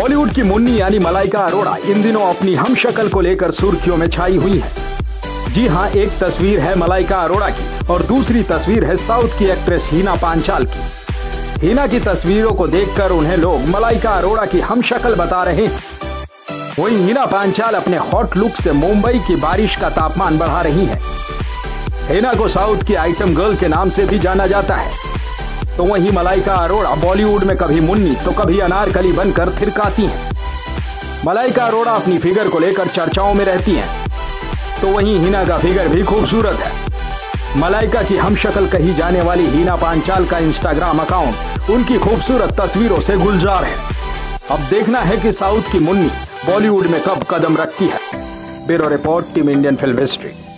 बॉलीवुड की मुन्नी यानी मलाइका अरोड़ा इन दिनों अपनी हम शक्ल को लेकर सुर्खियों में छाई हुई है। जी हाँ एक तस्वीर है मलाइका अरोड़ा की और दूसरी तस्वीर है साउथ की एक्ट्रेस हीना पांचाल की। हीना की तस्वीरों को देखकर उन्हें लोग मलाइका अरोड़ा की हम शक्ल बता रहे हैं। वहीं हीना पांचाल अपने हॉट लुक से मुंबई की बारिश का तापमान बढ़ा रही है। हीना को साउथ की आइटम गर्ल के नाम से भी जाना जाता है। तो वहीं मलाइका अरोड़ा बॉलीवुड में कभी मुन्नी तो कभी अनारकली बनकर थिरकाती हैं। मलाइका अरोड़ा अपनी फिगर को लेकर चर्चाओं में रहती हैं। तो वहीं हिना का फिगर भी खूबसूरत है। मलाइका की हम शक्ल कही जाने वाली हीना पांचाल का इंस्टाग्राम अकाउंट उनकी खूबसूरत तस्वीरों से गुलजार है। अब देखना है कि साउथ की मुन्नी बॉलीवुड में कब कदम रखती है। Bureau report, team Indian film history.